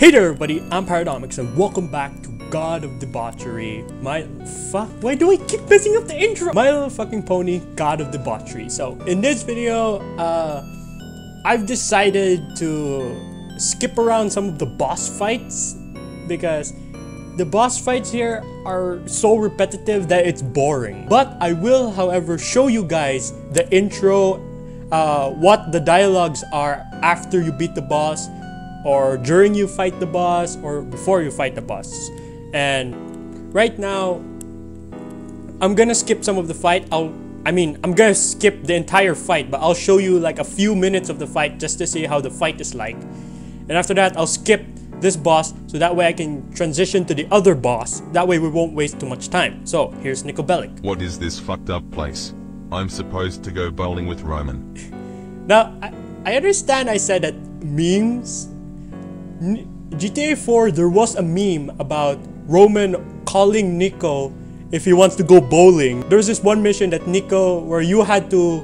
Hey there everybody, I'm Paradomix and welcome back to God of Debauchery. My fuck, why do I keep messing up the intro? My Little Fucking Pony, God of Debauchery. So in this video, uh, I've decided to skip around some of the boss fights because the boss fights here are so repetitive that it's boring. But I will, however, show you guys the intro, uh, what the dialogues are after you beat the boss, or during you fight the boss, or before you fight the boss. And right now, I'm gonna skip some of the fight. I'll, I mean, I'm gonna skip the entire fight, but I'll show you like a few minutes of the fight just to see how the fight is like. And after that, I'll skip this boss so that way I can transition to the other boss. That way we won't waste too much time. So here's Niko Bellic. What is this fucked up place? I'm supposed to go bowling with Roman. Now, I, I understand I said that memes. GTA 4, there was a meme about Roman calling Niko if he wants to go bowling. There's this one mission that Niko, where you had to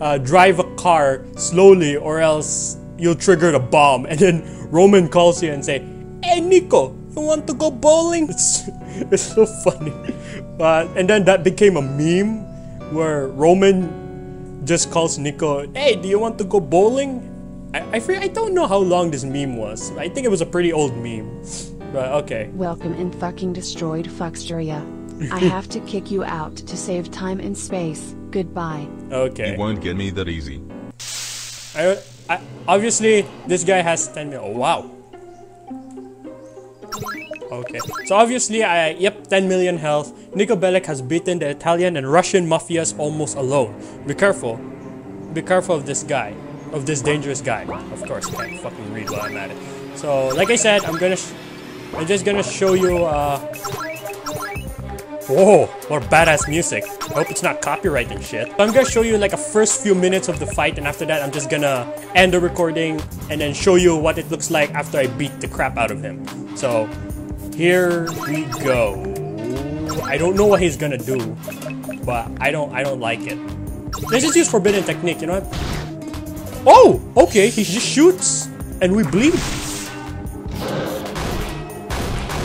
uh, drive a car slowly or else you'll trigger the bomb. And then Roman calls you and say, Hey Niko, you want to go bowling? It's, it's so funny. But, and then that became a meme where Roman just calls Niko, Hey, do you want to go bowling? I, I, I don't know how long this meme was. I think it was a pretty old meme. But okay. Welcome in fucking destroyed Fucksteria. I have to kick you out to save time and space. Goodbye. Okay. You won't get me that easy. I, I, obviously, this guy has 10 million. Oh, wow. Okay. So obviously, I yep, 10 million health. Niko Bellic has beaten the Italian and Russian mafias almost alone. Be careful. Be careful of this guy. Of this dangerous guy. Of course, I can't fucking read while I'm at it. So, like I said, I'm gonna... I'm just gonna show you, uh... Whoa, more badass music. I hope it's not copyright and shit. So I'm gonna show you like a first few minutes of the fight and after that I'm just gonna end the recording and then show you what it looks like after I beat the crap out of him. So here we go. I don't know what he's gonna do, but I don't I don't like it. Let's just use forbidden technique, you know what? Oh, okay, he just shoots and we bleed.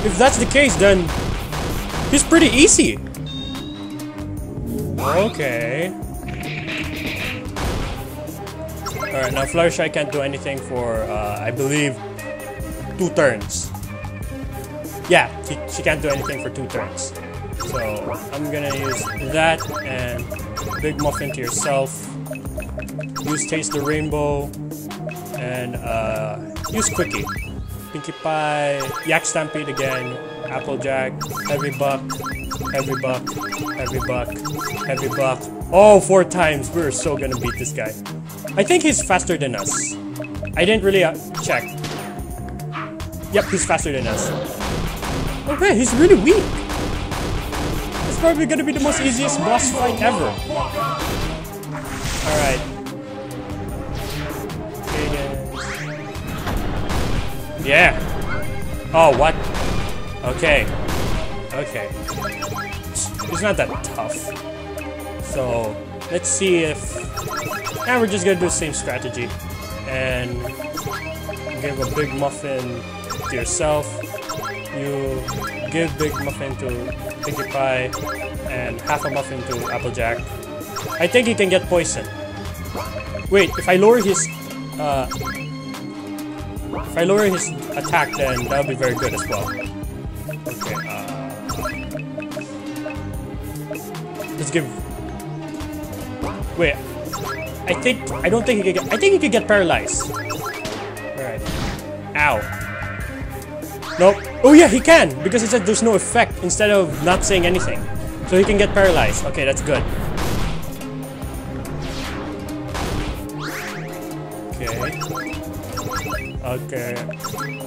If that's the case, then He's pretty easy. Okay. Alright, now Fluttershy can't do anything for, uh, I believe, two turns. Yeah, she, she can't do anything for two turns. So, I'm gonna use that and Big Muffin to yourself. Use Taste the Rainbow. And, uh, use Quickie. Pinkie Pie, Yak Stampede again, Applejack, Heavy Buck, Heavy Buck, Heavy Buck, Heavy Buck. Oh, four times. We're so gonna beat this guy. I think he's faster than us. I didn't really uh, check. Yep, he's faster than us. Okay, he's really weak. It's probably gonna be the most easiest boss fight ever. Alright. Yeah. Oh, what? Okay. Okay. It's not that tough. So, let's see if... Now we're just gonna do the same strategy. And give a big muffin to yourself. You give big muffin to Pinkie Pie. And half a muffin to Applejack. I think he can get poisoned. Wait, if I lower his... Uh, if I lower his attack, then that'll be very good as well. Okay, uh... Let's give... Wait. I think... I don't think he can get... I think he could get paralyzed. Alright. Ow. Nope. Oh yeah, he can! Because he said there's no effect instead of not saying anything. So he can get paralyzed. Okay, that's good. Okay.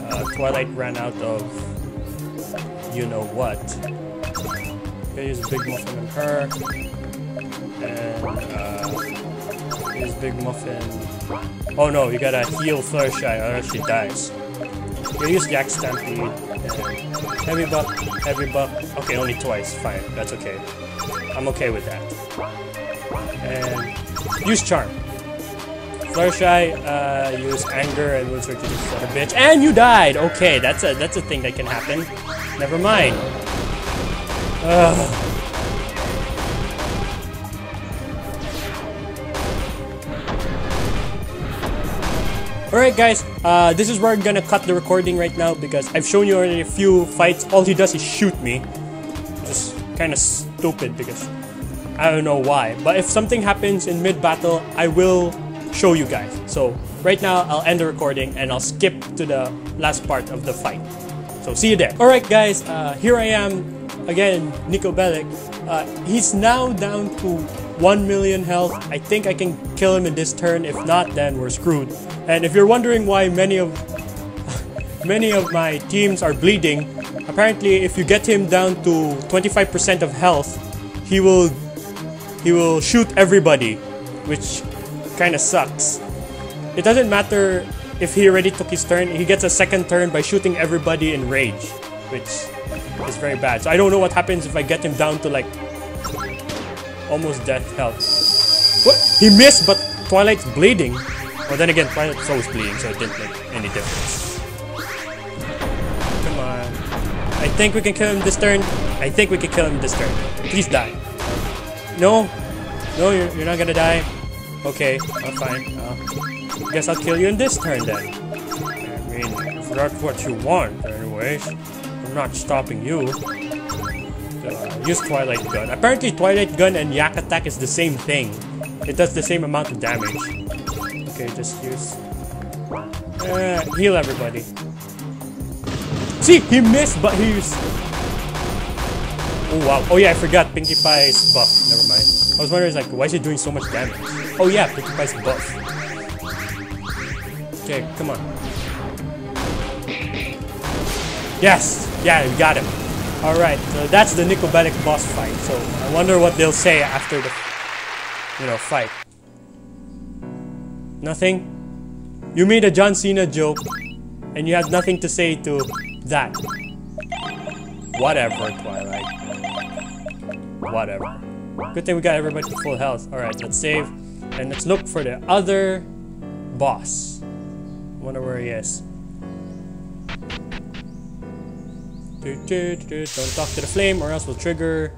Uh, Twilight ran out of you know what. Okay, use Big Muffin on her. And uh, use Big Muffin. Oh no, you gotta heal Fluttershy or else she dies. You use Yak Stampede. And heavy Buck, Heavy Buck. Okay, only twice. Fine, that's okay. I'm okay with that. And use Charm. Fluttershy, uh, use anger and her to destroy the bitch. And you died! Okay, that's a that's a thing that can happen. Never mind. Ugh. Alright guys, uh, this is where I'm gonna cut the recording right now because I've shown you already a few fights. All he does is shoot me. Just kind of stupid because I don't know why. But if something happens in mid-battle, I will show you guys. So right now, I'll end the recording and I'll skip to the last part of the fight. So see you there. Alright guys, uh, here I am again, Niko Bellic. Uh, he's now down to 1 million health. I think I can kill him in this turn. If not, then we're screwed. And if you're wondering why many of many of my teams are bleeding, apparently if you get him down to 25% of health, he will he will shoot everybody, which kind of sucks. It doesn't matter if he already took his turn, he gets a second turn by shooting everybody in rage, which is very bad. So I don't know what happens if I get him down to like almost death health. What? He missed, but Twilight's bleeding. Well, then again, Twilight's always bleeding, so it didn't make any difference. Come on. I think we can kill him this turn. I think we can kill him this turn. Please die. No. No, you're, you're not gonna die. Okay, I'm fine. Uh, guess I'll kill you in this turn then. I mean, if that's what you want, anyways. I'm not stopping you. Uh, use Twilight Gun. Apparently Twilight Gun and Yak Attack is the same thing. It does the same amount of damage. Okay, just use... Uh, heal everybody. See, he missed, but he's... Oh wow. Oh yeah, I forgot Pinkie Pie's buff. Never mind. I was wondering, like, why is he doing so much damage? Oh yeah, Pinkie Pie's buff. Okay, come on. Yes! Yeah, we got him. Alright, so that's the Niko Bellic boss fight. So I wonder what they'll say after the, you know, fight. Nothing? You made a John Cena joke, and you have nothing to say to that. Whatever, Twilight. Whatever. Good thing we got everybody to full health. Alright, let's save. And let's look for the other boss. Wonder where he is. Don't talk to the flame or else we'll trigger.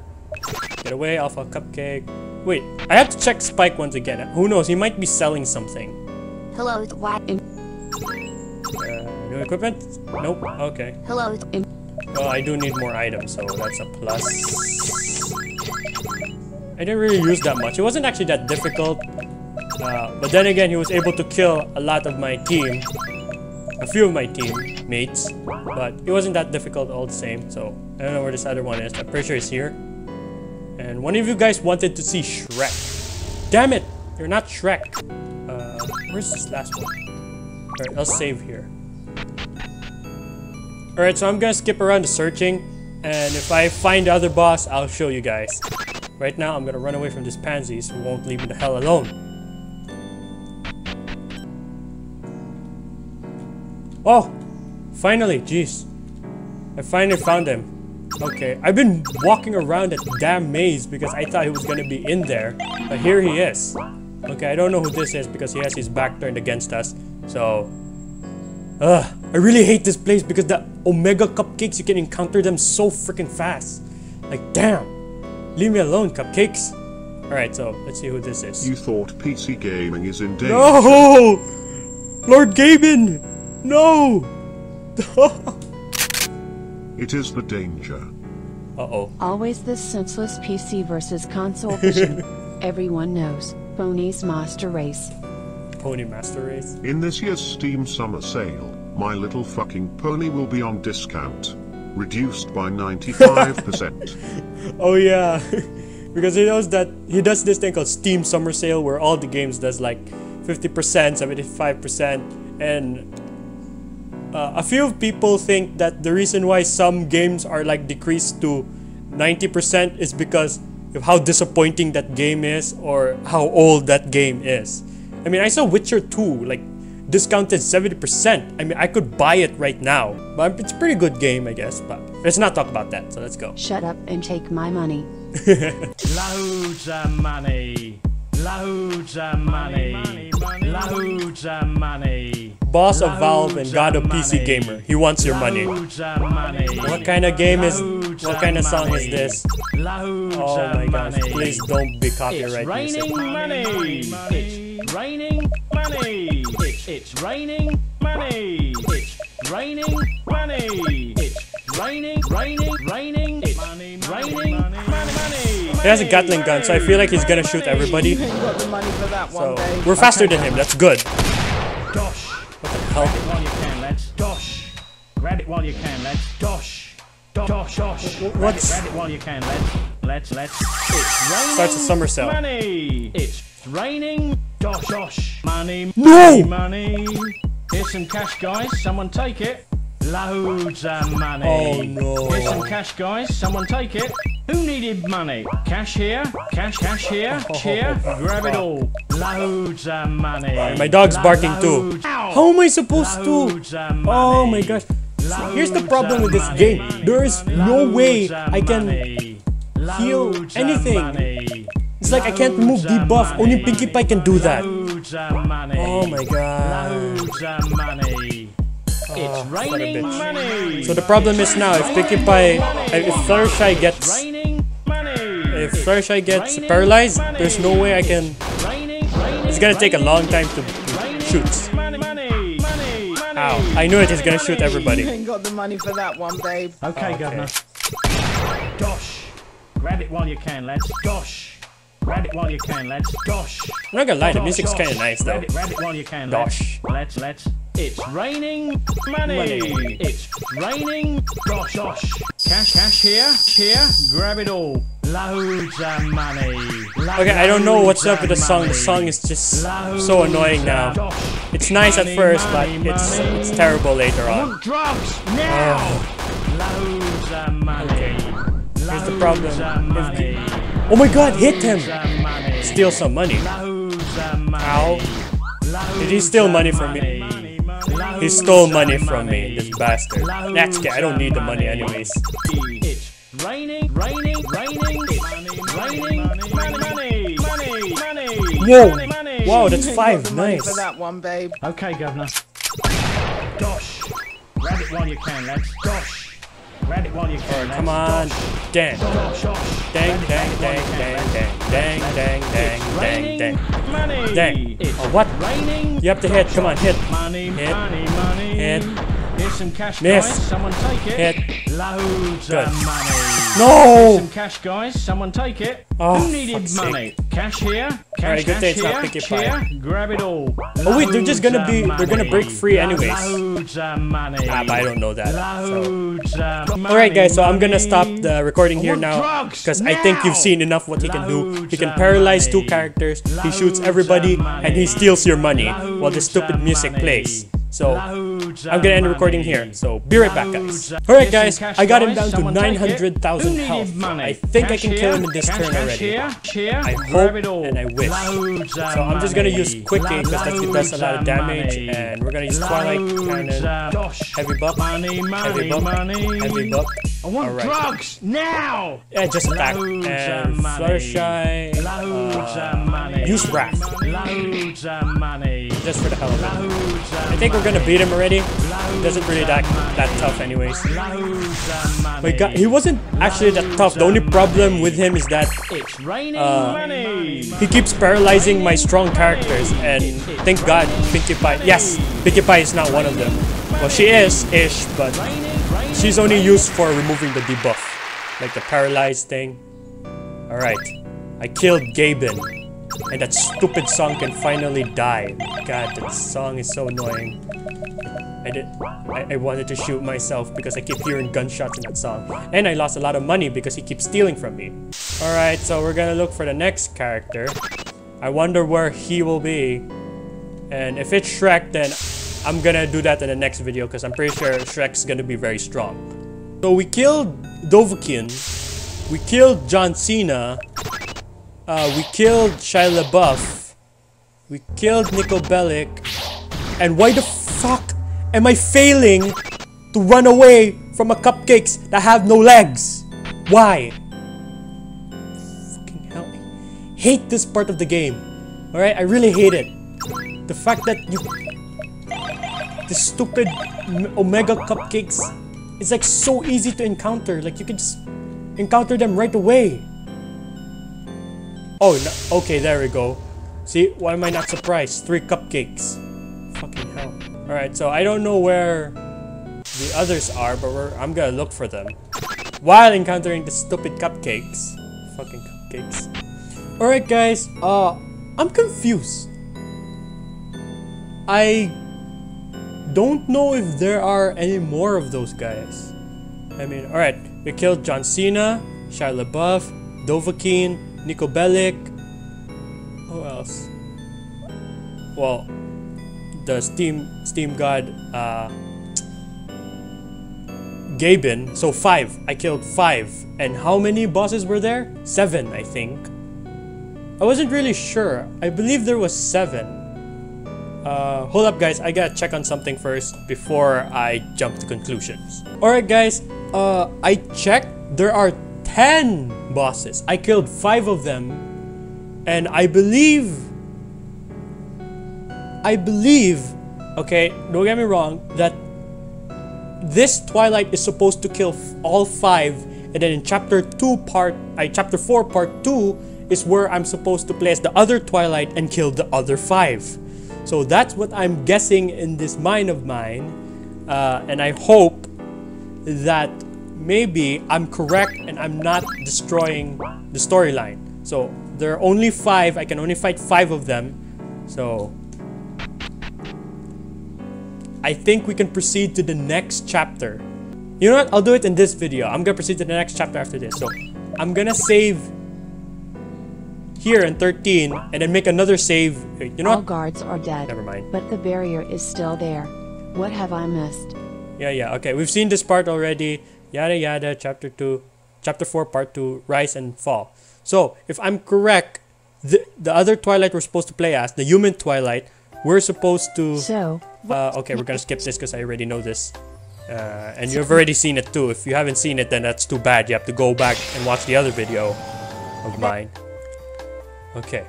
Get away, Alpha Cupcake. Wait, I have to check Spike once again. Who knows, he might be selling something. Hello, why Uh, new equipment? Nope, okay. Hello, Well, I do need more items, so that's a plus. I didn't really use that much. It wasn't actually that difficult. Uh, but then again, he was able to kill a lot of my team. A few of my teammates. But it wasn't that difficult all the same. So, I don't know where this other one is. I'm pretty sure it's here. And one of you guys wanted to see Shrek. Damn it! You're not Shrek. Uh, where's this last one? Alright, I'll save here. Alright, so I'm gonna skip around the searching, and if I find the other boss, I'll show you guys. Right now, I'm gonna run away from this pansy, so won't leave me the hell alone. Oh! Finally, jeez. I finally found him. Okay, I've been walking around that damn maze because I thought he was gonna be in there, but here he is. Okay, I don't know who this is because he has his back turned against us, so Ugh, I really hate this place because the Omega cupcakes, you can encounter them so freaking fast. Like, damn. Leave me alone, cupcakes. Alright, so let's see who this is. You thought PC gaming is in danger. No! Lord Gaben! No! It is the danger. Uh-oh. always this senseless PC versus console vision. Everyone knows. Pony's Master Race. Pony Master Race. In this year's Steam Summer Sale, My Little Fucking Pony will be on discount. Reduced by 95%. Oh yeah. because he knows that he does this thing called Steam Summer Sale where all the games does like 50%, 75%, and uh, a few people think that the reason why some games are like decreased to 90% is because of how disappointing that game is or how old that game is. I mean, I saw Witcher 2 like discounted 70%. I mean, I could buy it right now. But it's a pretty good game, I guess. But let's not talk about that. So let's go. Shut up and take my money. Loads of money. Loads of money. Loads of money. Boss of Valve and Loads God of of PC gamer. He wants your money. Loads of money. What kind of game is? What kind of song is this? Loads Oh my gosh! money. Please don't be It's copyright music. raining money. It's raining money. It's, it's raining money. It's raining money. It's raining, raining, raining. It's raining money, money. He has a Gatling gun, so I feel like he's gonna shoot everybody. Got the money for that So one, babe. we're faster than him. That's good. Dosh. Hell, Grab it while you can, lads. Dosh. Grab it while you can, lads. Dosh. Dosh, dosh, dosh. Grab it, grab it while you can, lads. Let's, let's. It's raining. Starts a somersault. Money. It's raining. Dosh, dosh. Money. No! Money. money. Here's some cash, guys. Someone take it. Loads of money. Oh, no. Here's some cash, guys. Someone take it. Who needed money? Cash here. Cash, cash here. Oh. Here. Grab it all. Loads of money. My dog's barking too. How am I supposed to? Money. Oh my gosh. So here's the problem with this game. There is no way I can heal anything. It's like I can't move debuff. Only Pinkie Pie can do that. Oh my god. Loads. Oh, it's son of a raining money. So the problem is now if Pinkie Pie, if Fluttershy gets, raining money. if Fluttershy gets paralyzed, there's no way I can. Raining, raining, It's gonna take a long time to, to shoot. Money, money, money, money. Ow! I knew it. He's gonna shoot You everybody. ain't got the money for that one, babe. Okay, oh, Okay. Governor. Dosh. Grab it while you can, lads. Dosh. Grab it while you can, lads. Dosh. I'm not gonna lie, the music's kind of nice though. Grab it, grab it while you can, Dosh. lads. Let's, let's. It's raining money. Money. It's raining dosh, dosh. Cash, cash here, here. Grab it all. Loads of money. Okay, I don't know what's up with the Loads song. The song is just Loads so annoying now. dosh. It's nice at Money, first, but money, it's money. it's terrible later on. drugs now. Loads of money. Okay. Here's the problem. Loads of money. Oh my god, hit him! Loads of money. Steal some money. Loads. Ow. Did he steal money from me? He stole money from me, this bastard. That's okay, I don't need the money money. anyways. It's raining, raining, raining. It's raining, money, money, money, money. Whoa! Money, money. Wow, that's You ain't got five. Nice. for that one, babe. Okay, Governor. Dosh. Grab it while you can, lads. Dosh. Grab it while you can. Come on. Dang. Dang, dang, dang, dang, dang, dang, dang, dang, dang, dang. Money. Dang. Oh, what? Raining. You have to hit. Come on, hit. Money, Hit. money, money. Hit. Here's some cash, Miss. Someone take it. Hit. Loads Good. of money. No! Some cash, guys. Someone take it. Oh, Who needed money? Cash here. Cash, Alright, good thing it's not here. Pinkie Pie. Grab it all. Oh, wait, they're just gonna be- of they're gonna break free anyways. Loads of money. Ah, but I don't know that. So. Loads of money. Alright guys, so I'm gonna stop the recording here now because I think you've seen enough what he can do. He can paralyze two characters, he shoots everybody, and he steals your money while the stupid music plays. So Loads I'm gonna end the recording here. So be right back, guys. Alright guys, I got him down to Someone take it. 900,000 health. money? I think I can kill him in this cash, turn cash already. Here, here, I hope and I wish. Loads So I'm just gonna use quick aim because that does a lot of damage, money. and we're gonna use Twilight Cannon. Heavy Money, money, Heavy money. Heavy Buck. I want Alright. drugs now. Yeah, just attack. And. Fluttershy, Loads uh, use Wrath. Loads of money. Just for the hell of it. I think we're gonna beat him already. Doesn't really that that tough anyways. But God, he wasn't actually that tough. The only problem with him is that Uh, he keeps paralyzing my strong characters, and thank God, Pinkie Pie. Yes, Pinkie Pie is not one of them. Well, she is ish, but she's only used for removing the debuff, like the paralyzed thing. All right, I killed Gaben, and that stupid song can finally die. God, that song is so annoying. I did. I, I wanted to shoot myself because I keep hearing gunshots in that song, and I lost a lot of money because he keeps stealing from me. All right, so we're gonna look for the next character. I wonder where he will be, and if it's Shrek, then I'm gonna do that in the next video because I'm pretty sure Shrek's gonna be very strong. So we killed Dovahkiin, we killed John Cena, uh, we killed Shia LaBeouf, we killed Niko Bellic, and why the fuck am I failing to run away from a cupcakes that have no legs? Why? Fucking hell. I hate this part of the game. Alright, I really hate it. the fact that you the stupid omega cupcakes is like so easy to encounter like you can just encounter them right away oh no, okay there we go. See why am i not surprised? Three cupcakes. Fucking hell. All right so i don't know where the others are but i'm gonna look for them. While encountering the stupid cupcakes. Fucking cupcakes. All right guys uh i'm confused. I don't know if there are any more of those guys. I mean, alright, we killed John Cena, Shia LaBeouf, Dovahkiin, Niko Bellic. Who else? Well, the Steam Steam God, uh, Gaben. So five. I killed five. And how many bosses were there? Seven, I think. I wasn't really sure. I believe there was seven. Uh, hold up guys, I gotta check on something first before I jump to conclusions. Alright guys, uh, I checked, there are 10 bosses. I killed 5 of them, and I believe, I believe, okay, don't get me wrong, that this Twilight is supposed to kill all 5, and then in chapter 2 part, I chapter 4 part 2 is where I'm supposed to place the other Twilight and kill the other 5. So that's what I'm guessing in this mind of mine. Uh, and I hope that maybe I'm correct and I'm not destroying the storyline. So there are only five. I can only fight five of them. So I think we can proceed to the next chapter. You know what? I'll do it in this video. I'm gonna proceed to the next chapter after this. So I'm gonna save here in 13 and then make another save. You know All what? guards are dead. Never mind. But the barrier is still there. What have I missed? Yeah, yeah. Okay, we've seen this part already. Yada yada. Chapter two, chapter four, part two. Rise and fall. So if I'm correct, the the other Twilight we're supposed to play as the human Twilight. We're supposed to. So, Uh, okay, we're gonna skip this because I already know this. Uh, and you've already seen it too. If you haven't seen it, then that's too bad. You have to go back and watch the other video of mine. Okay.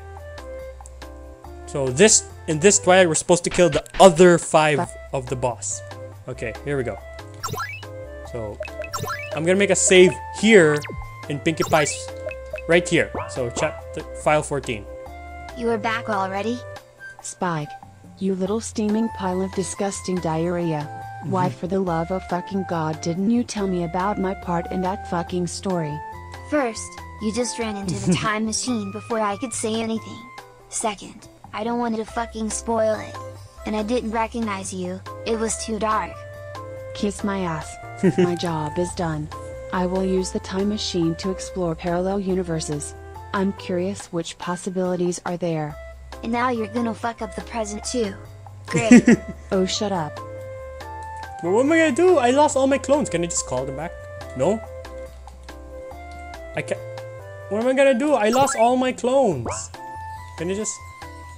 So this in this Twilight, we're supposed to kill the other five of the boss. Okay, here we go. So I'm gonna make a save here in Pinkie Pie's right here. So chapter file 14. You are back already? Spike, you little steaming pile of disgusting diarrhea. Why, mm-hmm. for the love of fucking God, didn't you tell me about my part in that fucking story? First, you just ran into the time machine before I could say anything. Second, I don't want to fucking spoil it. And I didn't recognize you, it was too dark. Kiss my ass. My job is done. I will use the time machine to explore parallel universes. I'm curious which possibilities are there. And now you're gonna fuck up the present too. Great. Oh, shut up. But what am I gonna do? I lost all my clones. Can I just call them back? No? I can't. What am I gonna do? I lost all my clones. Can you just.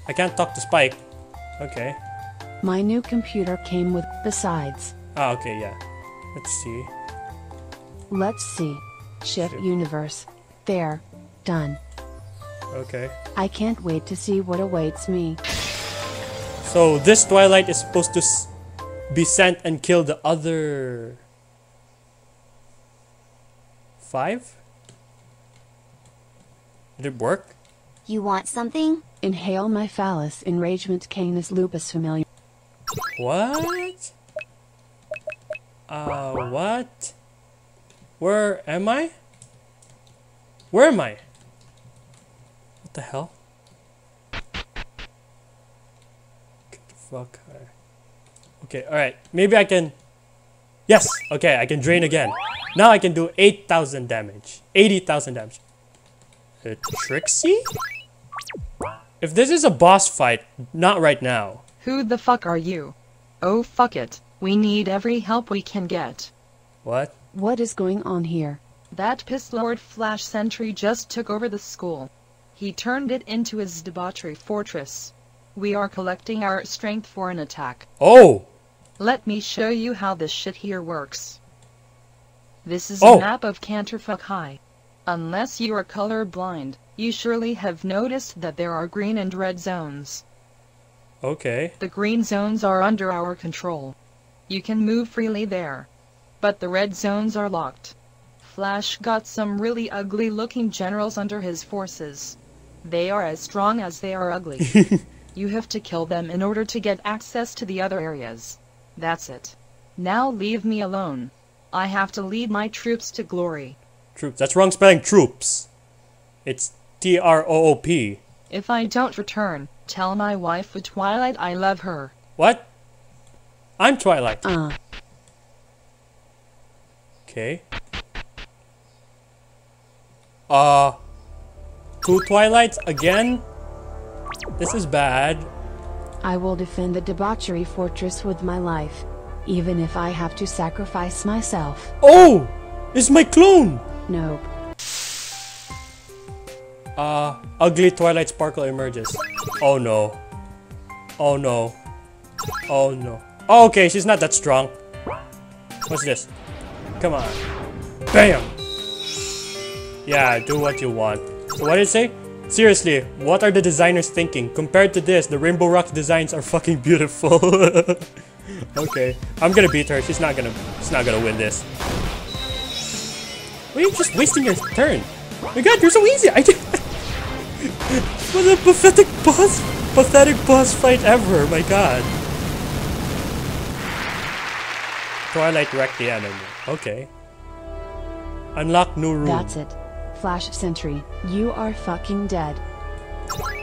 I can't talk to Spike. Okay. My new computer came with, besides. Ah, okay, yeah. Let's see. Let's see. Shift universe. There. Done. Okay. I can't wait to see what awaits me. So this Twilight is supposed to be sent and kill the other. Five? Did it work? you want something? Inhale my phallus enragement canis lupus familiar. What? Uh, what? Where am I? Where am I? What the hell? Get the fuck. Okay, alright. Maybe I can. Yes! Okay, I can drain again. Now I can do 8,000 damage. 80,000 damage. Uh, Trixie? If this is a boss fight, not right now. Who the fuck are you? Oh fuck it. We need every help we can get. What? What is going on here? That piss lord Flash Sentry just took over the school. He turned it into his debauchery fortress. We are collecting our strength for an attack. Oh! Let me show you how this shit here works. This is Oh. a map of Canterfuck High. Unless you are colorblind, you surely have noticed that there are green and red zones. Okay. The green zones are under our control. You can move freely there. But the red zones are locked. Flash got some really ugly looking generals under his forces. They are as strong as they are ugly. you have to kill them in order to get access to the other areas. That's it. Now leave me alone. I have to lead my troops to glory. Troops. That's wrong spelling troops. It's T R O O P. If I don't return, tell my wife with Twilight I love her. What? I'm Twilight. Uh, Okay. Uh. Two Twilights again? This is bad. I will defend the debauchery fortress with my life. Even if I have to sacrifice myself. Oh! It's my clone! Nope. Uh, ugly Twilight Sparkle emerges. Oh no. Oh no. Oh no. Oh, okay, she's not that strong. What's this? Come on. Bam! Yeah, do what you want. So what did it say? Seriously, what are the designers thinking? Compared to this, the Rainbow Rock designs are fucking beautiful. okay, I'm gonna beat her. She's not gonna. She's not gonna win this. Why are you just wasting your turn? my god, you're so easy! I did What a pathetic boss pathetic boss fight ever, my god. Twilight wrecked the enemy. Okay. Unlock new room. That's it. Flash Sentry, you are fucking dead.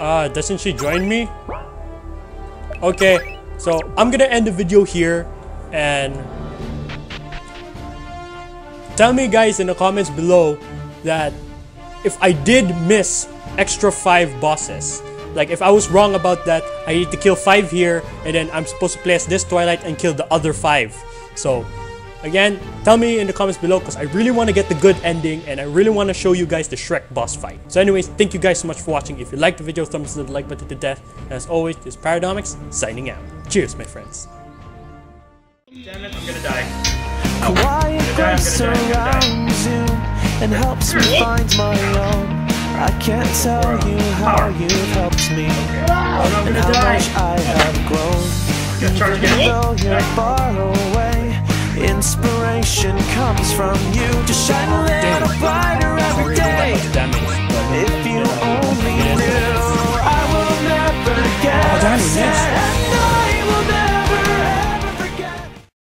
Ah, doesn't she join me? Okay, so I'm gonna end the video here and tell me guys in the comments below that if I did miss extra five bosses, like if I was wrong about that, I need to kill five here and then I'm supposed to play as this Twilight and kill the other five. So again, tell me in the comments below because I really want to get the good ending and I really want to show you guys the Shrek boss fight. So anyways, thank you guys so much for watching. If you liked the video, thumbs up the like button to death. And as always, this is Paradomix signing out. Cheers, my friends. Damn it, I'm gonna die. Quiet grace surrounds you and helps me find my own. I can't tell you how you've helped me and how much I have grown. Even though you're far away, Inspiration comes from you. Just shine a little brighter every day. If you only knew, I will never get oh,